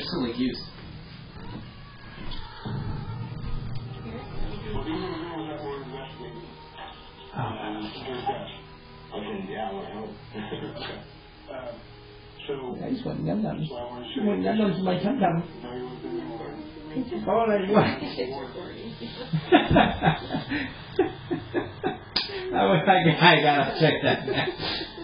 silly goose. Đấy, xuân nhắn lầm Xuân nhắn lầm mày thấm đầm Có lên quá I, I, I gotta check that.